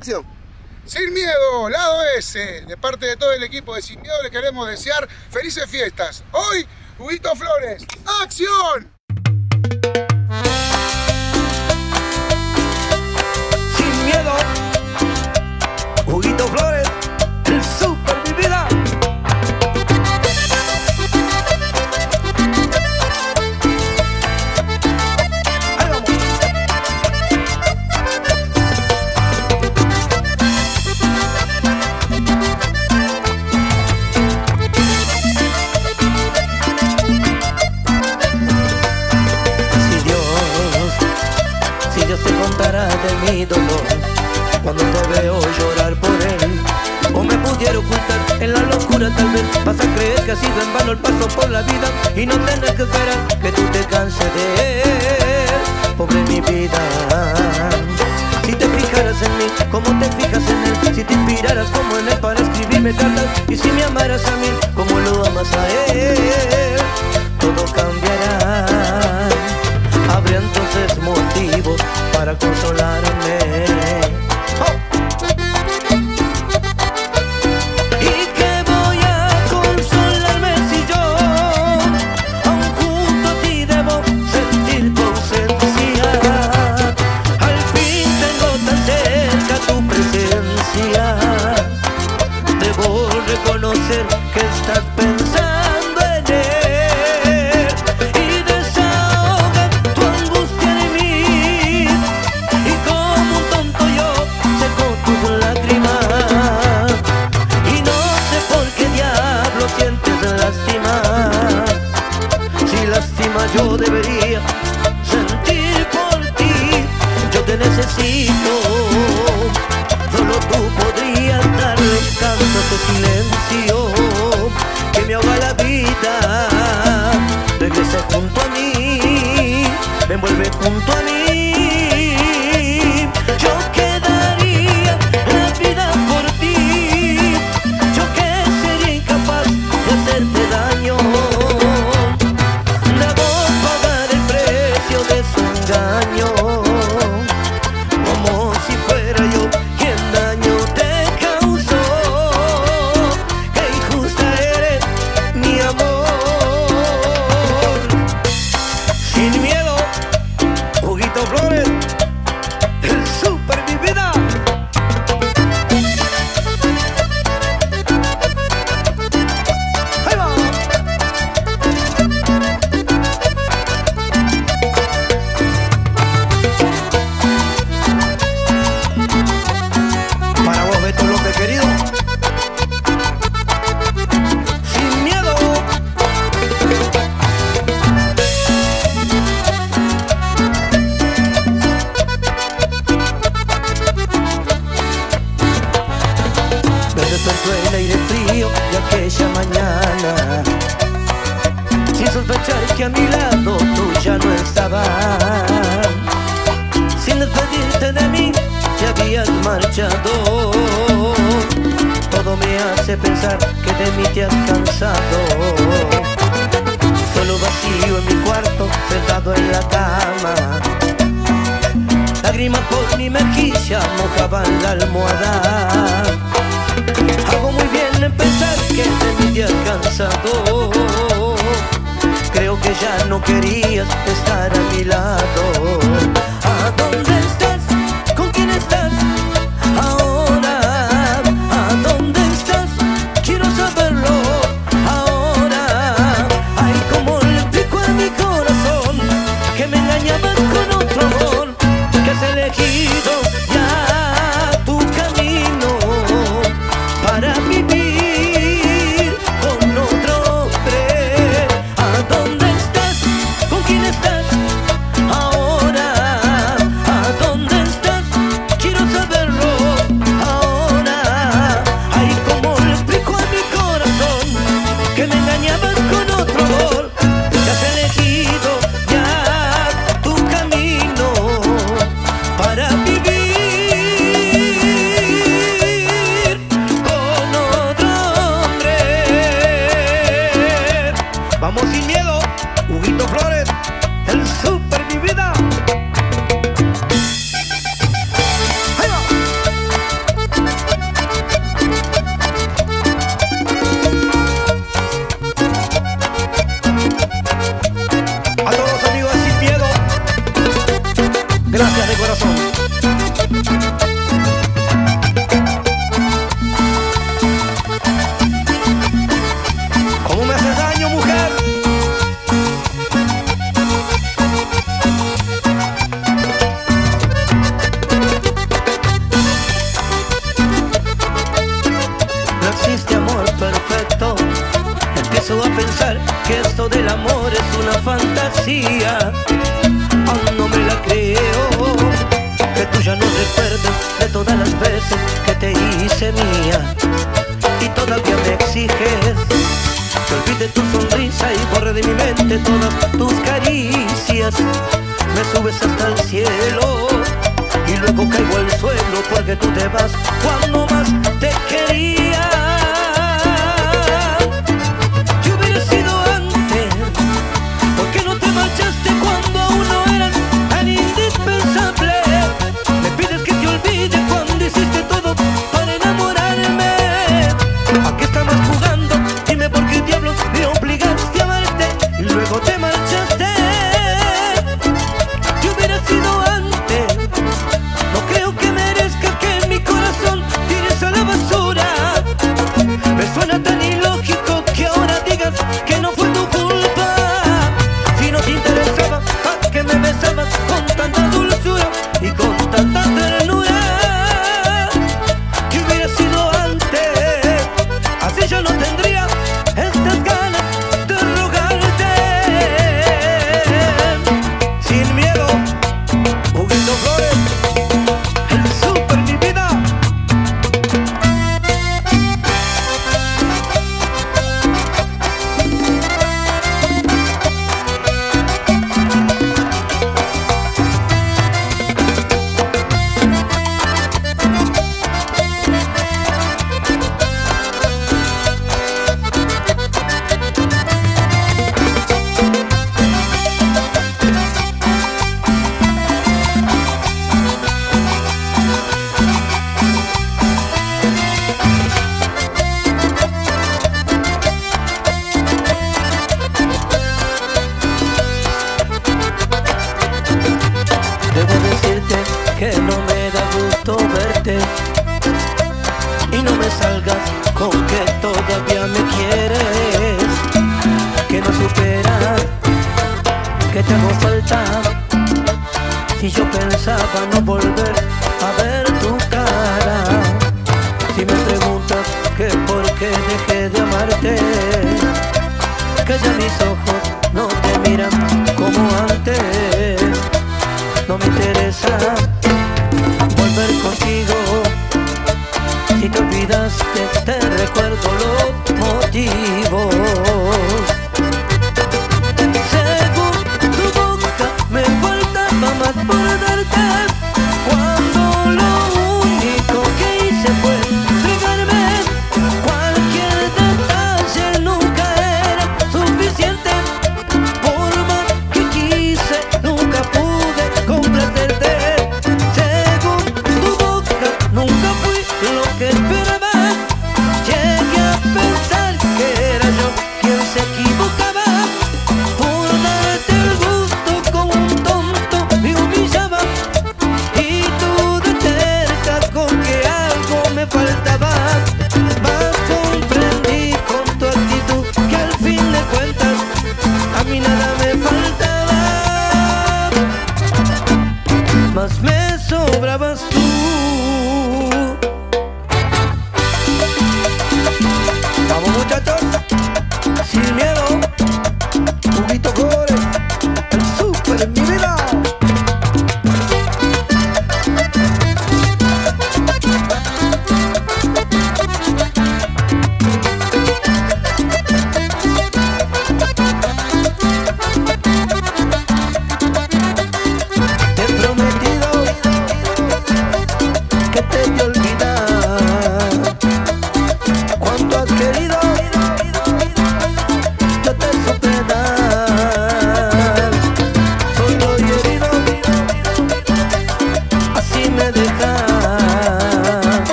acción. Sin miedo, lado S, de parte de todo el equipo de Sin Miedo le queremos desear felices fiestas. Hoy, Huguito Flores, ¡acción! Dolor, cuando te veo llorar por él, o me pudiera ocultar en la locura tal vez, vas a creer que ha sido en vano el paso por la vida y no tener que esperar que tú te canses de él, pobre mi vida. Si te fijaras en mí, como te fijas en él, si te inspiraras como en él para escribirme cartas, y si me amaras a mí, como lo amas a él, todo cambiará. Habrá entonces motivos para consolarme. Para vos, Beto López, querido. Mojaban la almohada Hago muy bien en pensar que te has cansado Creo que ya no querías estar a mi lado ¿A dónde estás? ¿Con quién estás? Ahora ¿A dónde estás? Quiero saberlo ahora Ay, como le explico a mi corazón Que me engañabas con otro amor Que has elegido fantasía. Aún no me la creo. Que tú ya no recuerdes de todas las veces que te hice mía. Y todavía me exiges que olvide tu sonrisa y borre de mi mente todas tus caricias. Me subes hasta el cielo y luego caigo al suelo porque tú te vas cuando más quieres, que no supera, que te hago falta. Si yo pensaba no volver a ver tu cara, si me preguntas que por qué dejé de amarte, que ya mis ojos Oh. love.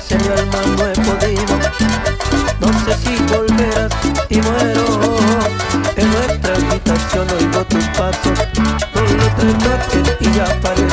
hacia mi alma no he podido. No sé si volverás y muero. En nuestra habitación oigo tus pasos. Con los tres noches y ya paré.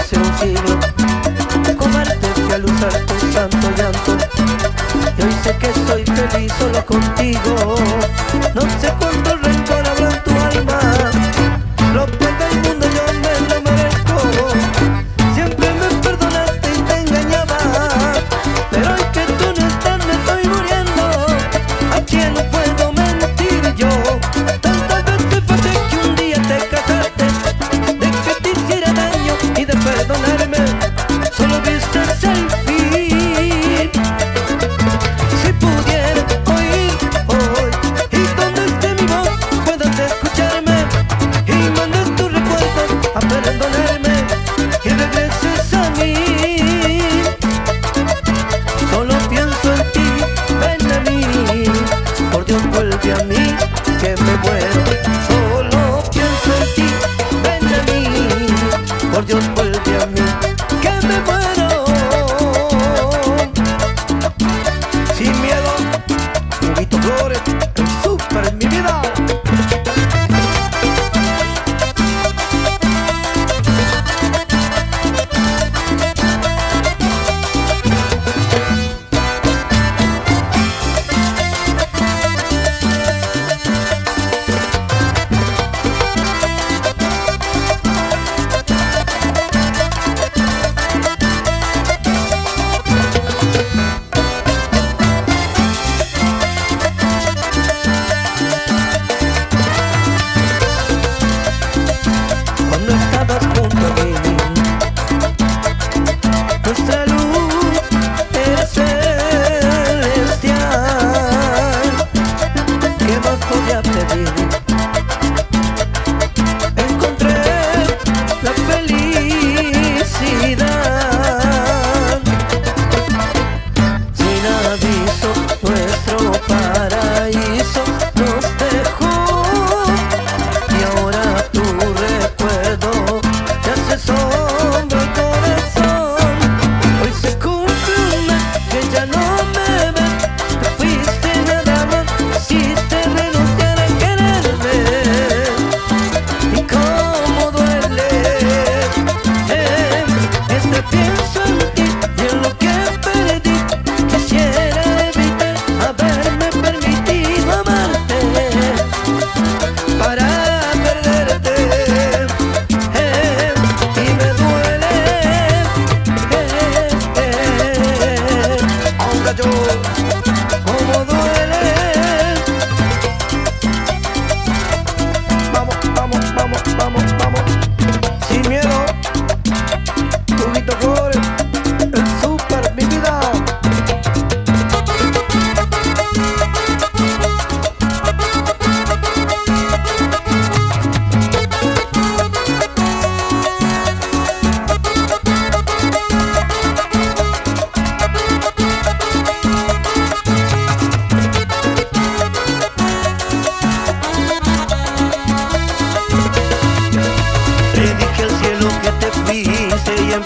yo.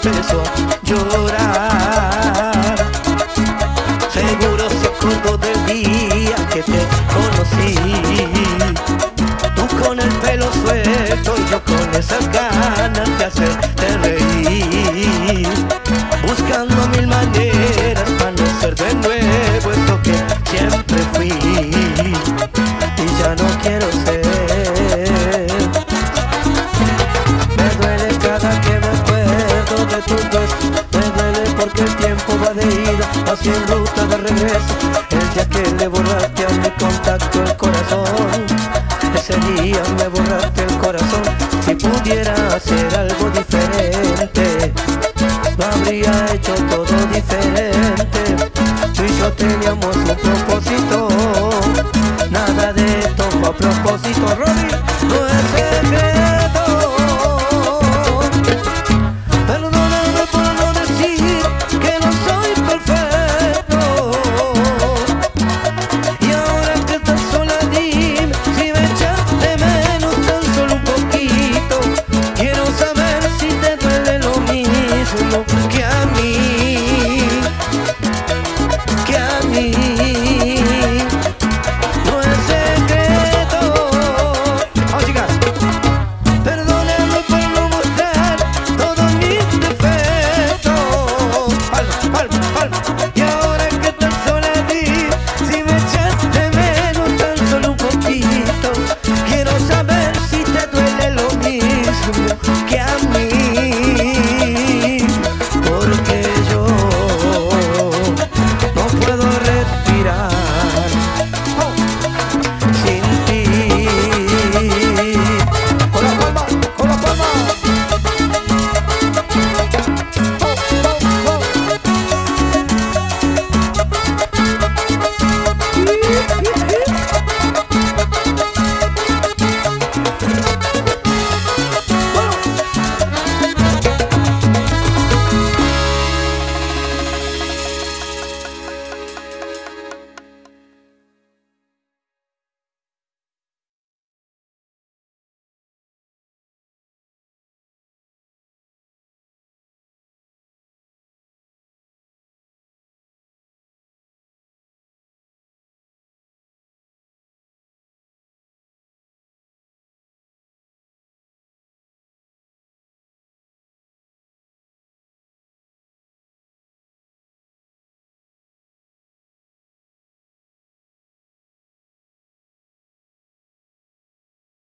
Empezó a llorar. Seguro se acordó del día que te conocí. Tú con el pelo suelto y yo con esas ganas va sin ruta de regreso El día que le borraste a mi contacto el corazón. Ese día me borraste el corazón Si pudiera hacer algo diferente Lo habría hecho todo diferente. Tú y yo teníamos un propósito Nada de esto a propósito, Robbie